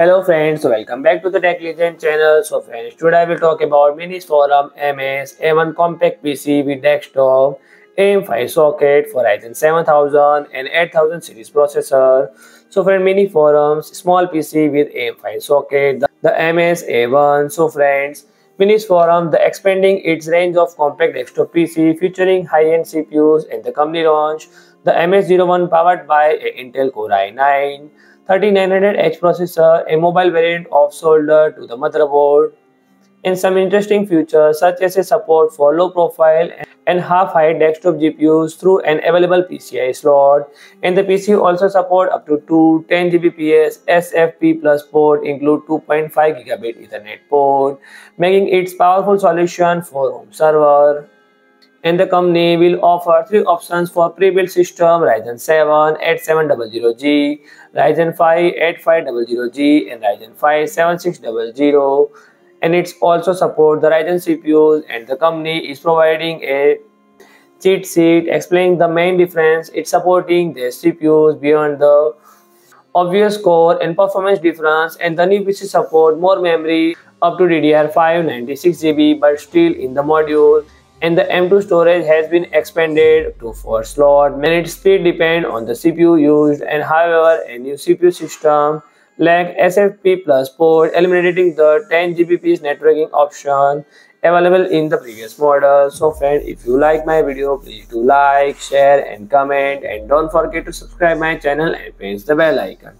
Hello friends, welcome back to the Tech Legend channel. So friends, today I will talk about Minisforum MS A1 Compact PC with desktop AM5 socket for Ryzen 7000 and 8000 series processor. So friend, Minisforum's, small PC with AM5 socket, the MS A1. So friends, Minisforum, the expanding its range of compact desktop PC featuring high-end CPUs and the company launch the MS01 powered by Intel Core i9 3900H processor, a mobile variant of solder to the motherboard, and some interesting features such as a support for low profile and half-height desktop GPUs through an available PCI slot. And the PC also support up to two 10 Gbps SFP plus port include 2.5 gigabit Ethernet port, making it powerful solution for home server and the company will offer three options for pre-built system Ryzen 7 8700G, Ryzen 5 8500G and Ryzen 5 7600 and it's also support the Ryzen CPUs and the company is providing a cheat sheet explaining the main difference. It's supporting the CPUs beyond the obvious core and performance difference. And the new PC support more memory up to DDR5 96GB but still in the module. And the M2 storage has been expanded to 4 slot. Minute speed depend on the CPU used and however a new CPU system like SFP plus port eliminating the 10 Gbps networking option available in the previous model. So friend if you like my video please do like, share and comment and don't forget to subscribe my channel and press the bell icon.